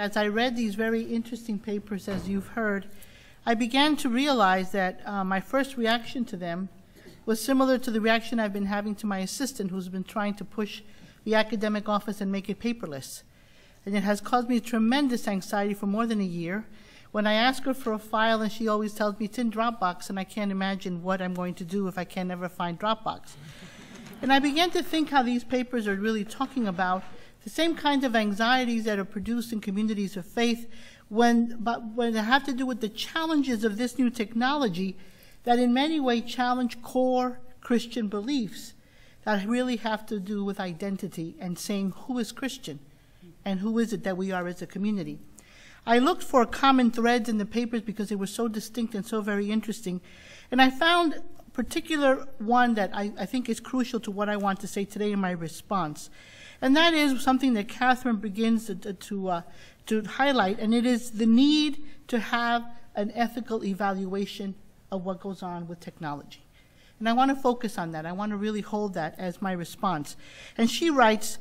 As I read these very interesting papers, as you've heard, I began to realize that uh, my first reaction to them was similar to the reaction I've been having to my assistant, who's been trying to push the academic office and make it paperless. And it has caused me tremendous anxiety for more than a year. When I ask her for a file, and she always tells me it's in Dropbox, and I can't imagine what I'm going to do if I can never find Dropbox. and I began to think how these papers are really talking about the same kinds of anxieties that are produced in communities of faith when, but when they have to do with the challenges of this new technology that in many ways challenge core Christian beliefs that really have to do with identity and saying who is Christian and who is it that we are as a community. I looked for common threads in the papers because they were so distinct and so very interesting. And I found particular one that I, I think is crucial to what I want to say today in my response. And that is something that Kathryn begins to, to, uh, to highlight, and it is the need to have an ethical evaluation of what goes on with technology. And I want to focus on that. I want to really hold that as my response. And she writes,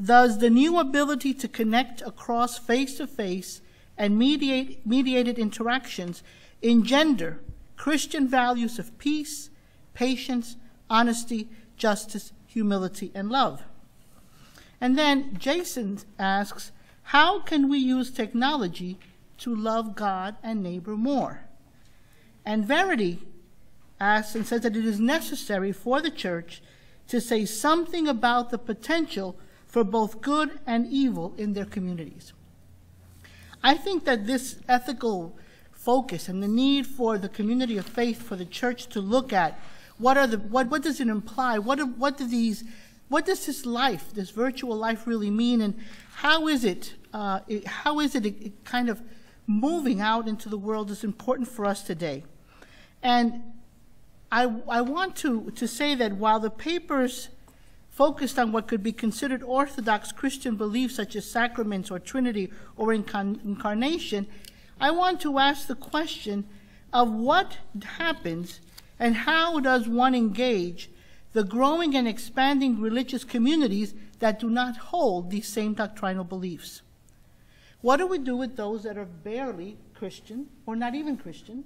Does the new ability to connect across face to face and mediate, mediated interactions engender Christian values of peace, patience, honesty, justice, humility, and love? And then Jason asks, how can we use technology to love God and neighbor more? And Verity asks and says that it is necessary for the church to say something about the potential for both good and evil in their communities. I think that this ethical focus and the need for the community of faith for the church to look at what are the what, what does it imply? What are, what do these what does this life, this virtual life, really mean, and how is it, uh, it how is it, it, it kind of moving out into the world is important for us today. And I, I want to, to say that while the papers focused on what could be considered orthodox Christian beliefs such as sacraments or Trinity or incarn incarnation, I want to ask the question of what happens and how does one engage the growing and expanding religious communities that do not hold these same doctrinal beliefs. What do we do with those that are barely Christian or not even Christian,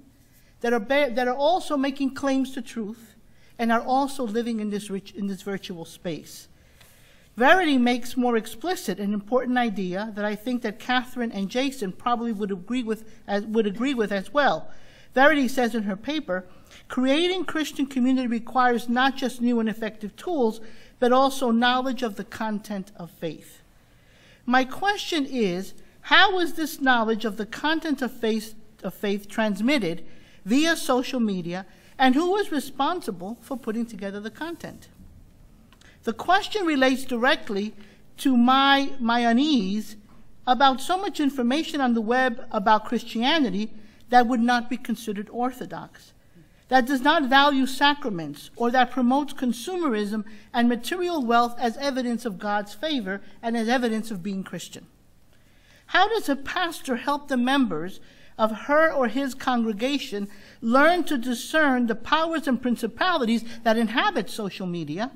that are, that are also making claims to truth and are also living in this, rich, in this virtual space? Verity makes more explicit an important idea that I think that Kathryn and Jason probably would agree with as, would agree with as well. Verity says in her paper Creating Christian community requires not just new and effective tools, but also knowledge of the content of faith. My question is, how is this knowledge of the content of faith, of faith transmitted via social media, and who is responsible for putting together the content? The question relates directly to my, my unease about so much information on the web about Christianity that would not be considered orthodox that does not value sacraments or that promotes consumerism and material wealth as evidence of God's favor and as evidence of being Christian? How does a pastor help the members of her or his congregation learn to discern the powers and principalities that inhabit social media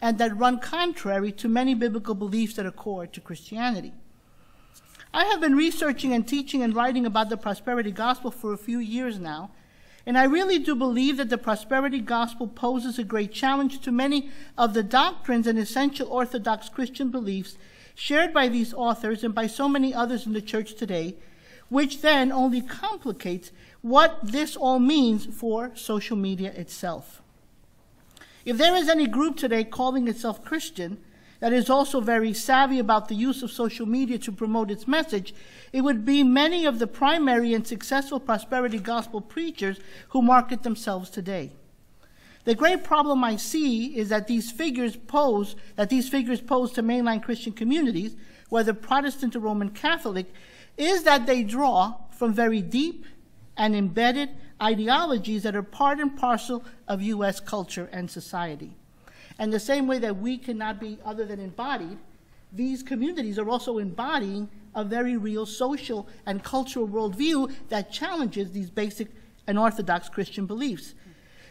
and that run contrary to many biblical beliefs that are core to Christianity? I have been researching and teaching and writing about the prosperity gospel for a few years now, and I really do believe that the prosperity gospel poses a great challenge to many of the doctrines and essential Orthodox Christian beliefs shared by these authors and by so many others in the church today, which then only complicates what this all means for social media itself. If there is any group today calling itself Christian that is also very savvy about the use of social media to promote its message, it would be many of the primary and successful prosperity gospel preachers who market themselves today. The great problem I see is that these figures pose, that these figures pose to mainline Christian communities, whether Protestant or Roman Catholic, is that they draw from very deep and embedded ideologies that are part and parcel of U.S. culture and society. And the same way that we cannot be other than embodied, these communities are also embodying a very real social and cultural worldview that challenges these basic and orthodox Christian beliefs.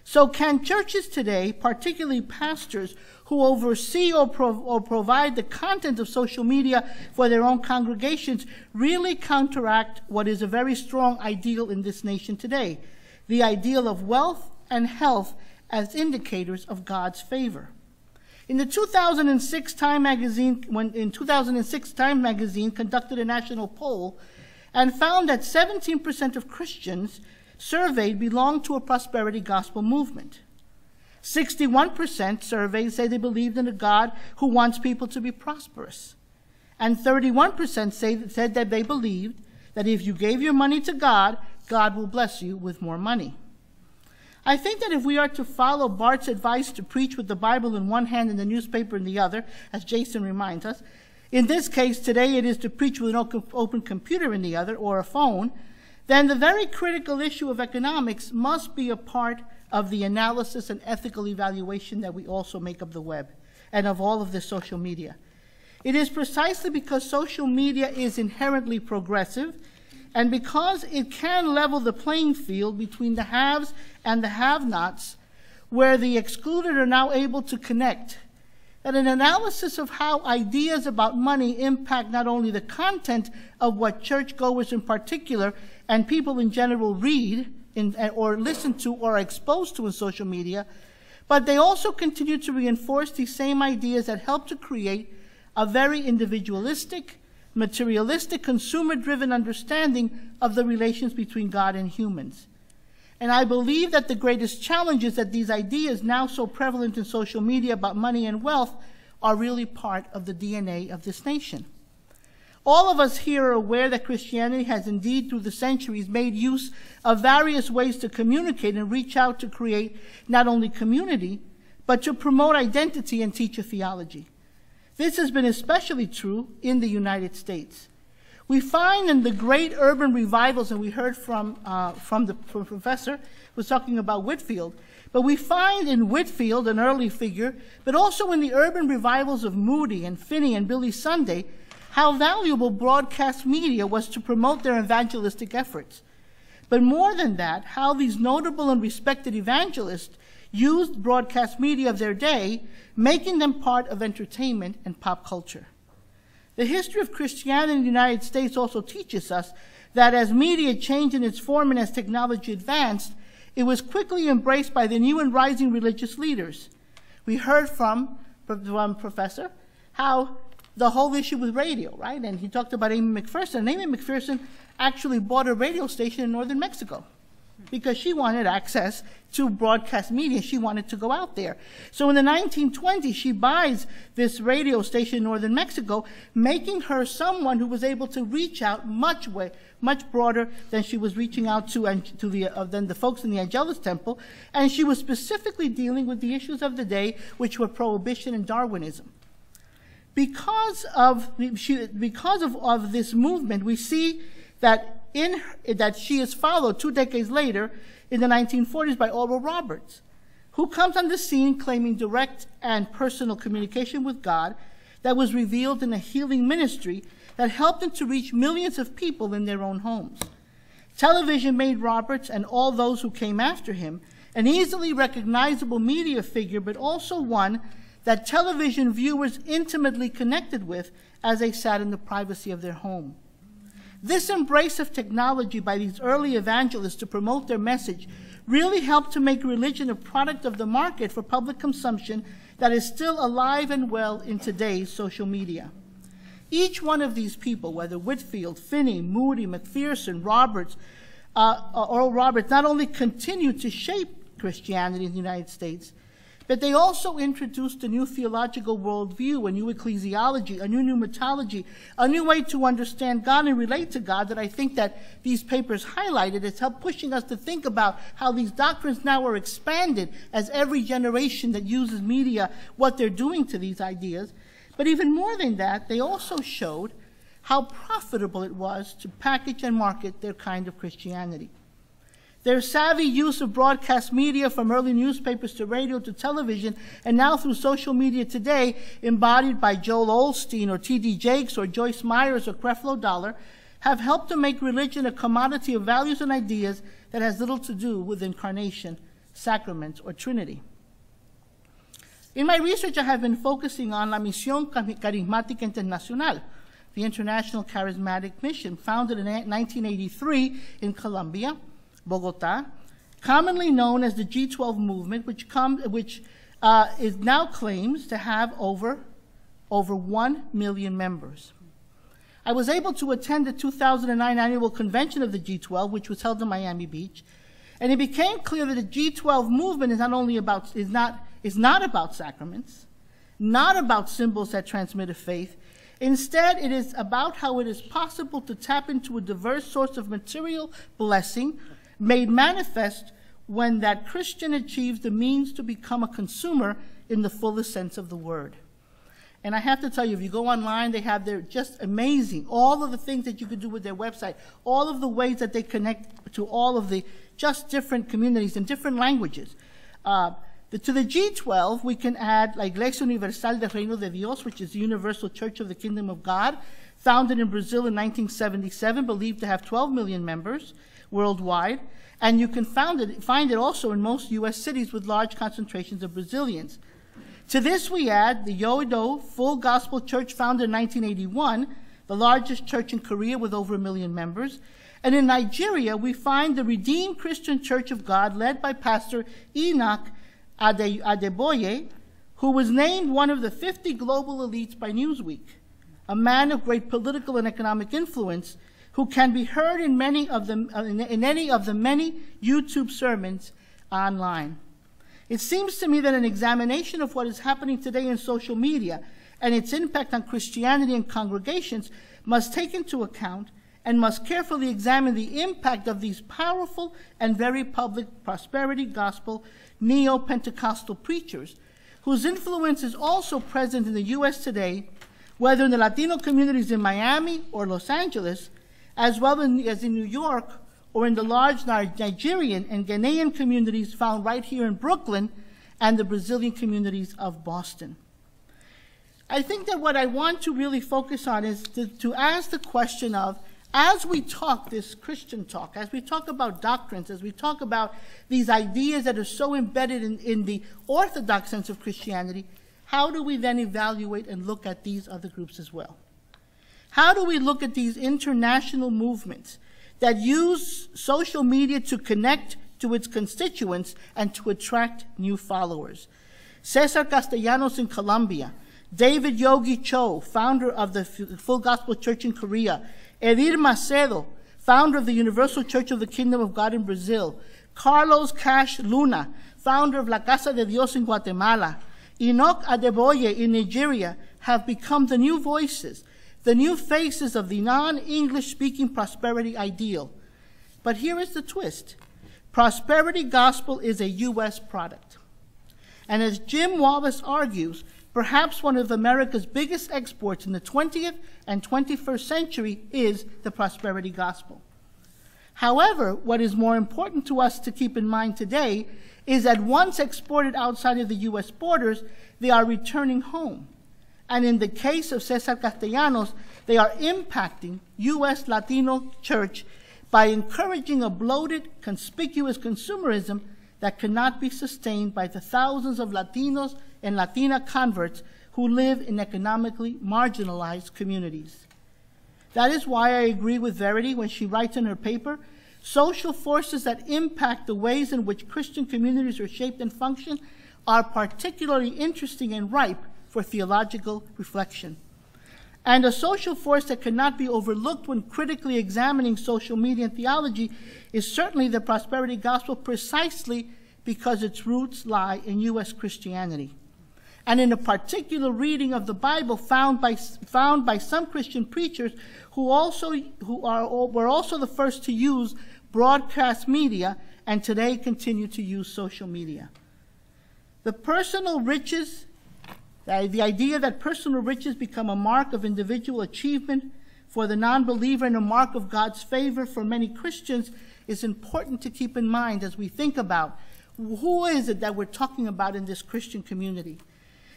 So, can churches today, particularly pastors who oversee or, pro- or, provide the content of social media for their own congregations, really counteract what is a very strong ideal in this nation today the ideal of wealth and health as indicators of God's favor? In the 2006 Time magazine, when in 2006 Time magazine conducted a national poll and found that 17% of Christians surveyed belonged to a prosperity gospel movement. 61% surveyed say they believed in a God who wants people to be prosperous. And 31% say, said that they believed that if you gave your money to God, God will bless you with more money. I think that if we are to follow Barth's advice to preach with the Bible in one hand and the newspaper in the other, as Jason reminds us, in this case today it is to preach with an open computer in the other or a phone, then the very critical issue of economics must be a part of the analysis and ethical evaluation that we also make of the web and of all of the social media. It is precisely because social media is inherently progressive and because it can level the playing field between the haves and the have nots, where the excluded are now able to connect that an analysis of how ideas about money impact not only the content of what churchgoers in particular and people in general read in, or listen to or are exposed to in social media, but they also continue to reinforce these same ideas that help to create a very individualistic, materialistic, consumer driven understanding of the relations between God and humans. And I believe that the greatest challenge is that these ideas, now so prevalent in social media about money and wealth, are really part of the DNA of this nation. All of us here are aware that Christianity has indeed, through the centuries, made use of various ways to communicate and reach out to create not only community, but to promote identity and teach a theology. This has been especially true in the United States. We find in the great urban revivals, and we heard from, uh, from the from professor was talking about Whitefield, but we find in Whitefield, an early figure, but also in the urban revivals of Moody and Finney and Billy Sunday, how valuable broadcast media was to promote their evangelistic efforts. But more than that, how these notable and respected evangelists used broadcast media of their day, making them part of entertainment and pop culture. The history of Christianity in the United States also teaches us that as media changed in its form and as technology advanced, it was quickly embraced by the new and rising religious leaders. We heard from, from Professor how the whole issue with radio, right? And he talked about Aimee McPherson. And Aimee McPherson actually bought a radio station in northern Mexico because she wanted access to broadcast media. She wanted to go out there. So in the 1920s, she buys this radio station in northern Mexico, making her someone who was able to reach out much way, much broader than she was reaching out to and to the uh, than the folks in the Angelus Temple. And she was specifically dealing with the issues of the day, which were prohibition and Darwinism. Because of she, because of, of this movement, we see that in, that she is followed two decades later in the 1940s by Oral Roberts, who comes on the scene claiming direct and personal communication with God that was revealed in a healing ministry that helped him to reach millions of people in their own homes. Television made Roberts and all those who came after him an easily recognizable media figure, but also one that television viewers intimately connected with as they sat in the privacy of their home. This embrace of technology by these early evangelists to promote their message really helped to make religion a product of the market for public consumption that is still alive and well in today's social media. Each one of these people, whether Whitefield, Finney, Moody, McPherson, Roberts, uh, Oral Roberts, not only continued to shape Christianity in the United States, but they also introduced a new theological worldview, a new ecclesiology, a new pneumatology, a new way to understand God and relate to God that I think that these papers highlighted. It's helped pushing us to think about how these doctrines now are expanded as every generation that uses media, what they're doing to these ideas. But even more than that, they also showed how profitable it was to package and market their kind of Christianity. Their savvy use of broadcast media from early newspapers to radio to television and now through social media today, embodied by Joel Osteen or T.D. Jakes or Joyce Myers or Creflo Dollar, have helped to make religion a commodity of values and ideas that has little to do with incarnation, sacraments, or Trinity. In my research, I have been focusing on La Misión Carismática Internacional, the International Charismatic Mission, founded in 1983 in Colombia, Bogota, commonly known as the G12 movement, which, come, which uh, is now claims to have over, over 1 million members. I was able to attend the 2009 annual convention of the G12, which was held in Miami Beach, and it became clear that the G12 movement is not only about, is not, is not about sacraments, not about symbols that transmit a faith. Instead, it is about how it is possible to tap into a diverse source of material blessing made manifest when that Christian achieves the means to become a consumer in the fullest sense of the word. And I have to tell you, if you go online, they have their just amazing, all of the things that you could do with their website, all of the ways that they connect to all of the just different communities in different languages. Uh, the, to the G12, we can add La Iglesia Universal del Reino de Dios, which is the Universal Church of the Kingdom of God, founded in Brazil in 1977, believed to have 12 million members worldwide. And you can it, find it also in most U.S. cities with large concentrations of Brazilians. To this we add the Yoido Full Gospel Church founded in 1981, the largest church in Korea with over a million members. And in Nigeria, we find the Redeemed Christian Church of God led by Pastor Enoch Ade Adeboye, who was named one of the 50 global elites by Newsweek, a man of great political and economic influence who can be heard in, many of the, uh, in any of the many YouTube sermons online. It seems to me that an examination of what is happening today in social media and its impact on Christianity and congregations must take into account and must carefully examine the impact of these powerful and very public prosperity gospel neo Pentecostal preachers, whose influence is also present in the U.S. today, whether in the Latino communities in Miami or Los Angeles, as well as in New York or in the large Nigerian and Ghanaian communities found right here in Brooklyn and the Brazilian communities of Boston. I think that what I want to really focus on is to, to ask the question of, as we talk this Christian talk, as we talk about doctrines, as we talk about these ideas that are so embedded in, in the orthodox sense of Christianity, how do we then evaluate and look at these other groups as well? How do we look at these international movements that use social media to connect to its constituents and to attract new followers. Cesar Castellanos in Colombia, David Yonggi Cho, founder of the Full Gospel Church in Korea, Edir Macedo, founder of the Universal Church of the Kingdom of God in Brazil, Carlos Cash Luna, founder of La Casa de Dios in Guatemala, Enoch Adeboye in Nigeria have become the new voices the new faces of the non-English speaking prosperity ideal. But here is the twist. Prosperity gospel is a U.S. product. And as Jim Wallis argues, perhaps one of America's biggest exports in the 20th and 21st century is the prosperity gospel. However, what is more important to us to keep in mind today is that once exported outside of the U.S. borders, they are returning home. And in the case of Cesar Castellanos, they are impacting U.S. Latino church by encouraging a bloated, conspicuous consumerism that cannot be sustained by the thousands of Latinos and Latina converts who live in economically marginalized communities. That is why I agree with Verity when she writes in her paper social forces that impact the ways in which Christian communities are shaped and function are particularly interesting and ripe for theological reflection. And a social force that cannot be overlooked when critically examining social media and theology is certainly the prosperity gospel, precisely because its roots lie in U.S. Christianity. And in a particular reading of the Bible found by, found by some Christian preachers who, also, who are, were also the first to use broadcast media and today continue to use social media. The personal riches Uh, the idea that personal riches become a mark of individual achievement for the non-believer and a mark of God's favor for many Christians is important to keep in mind as we think about who is it that we're talking about in this Christian community.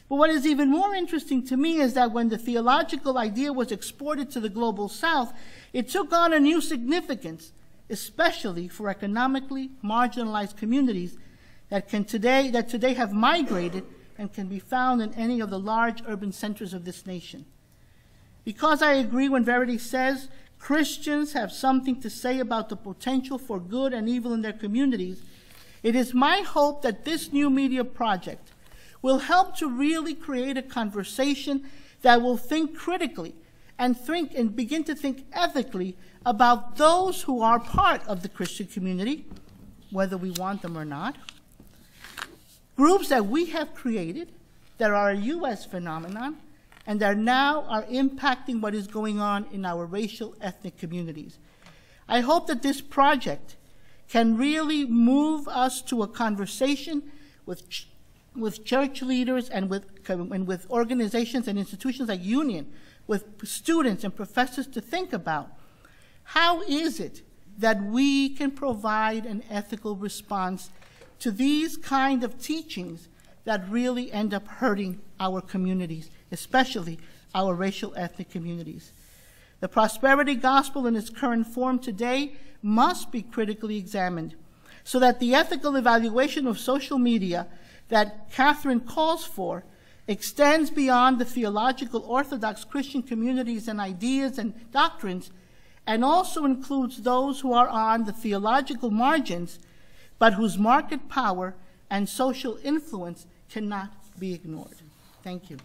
But what is even more interesting to me is that when the theological idea was exported to the global south, it took on a new significance, especially for economically marginalized communities that can today, that today have migrated and can be found in any of the large urban centers of this nation. Because I agree when Verity says Christians have something to say about the potential for good and evil in their communities, it is my hope that this new media project will help to really create a conversation that will think critically and think and begin to think ethically about those who are part of the Christian community, whether we want them or not. Groups that we have created that are a U.S. phenomenon and that now are impacting what is going on in our racial ethnic communities. I hope that this project can really move us to a conversation with, ch with church leaders and with, and with organizations and institutions like Union, with students and professors to think about how is it that we can provide an ethical response to these kind of teachings that really end up hurting our communities, especially our racial ethnic communities. The prosperity gospel in its current form today must be critically examined so that the ethical evaluation of social media that Kathryn calls for extends beyond the theological orthodox Christian communities and ideas and doctrines and also includes those who are on the theological margins but whose market power and social influence cannot be ignored. Thank you.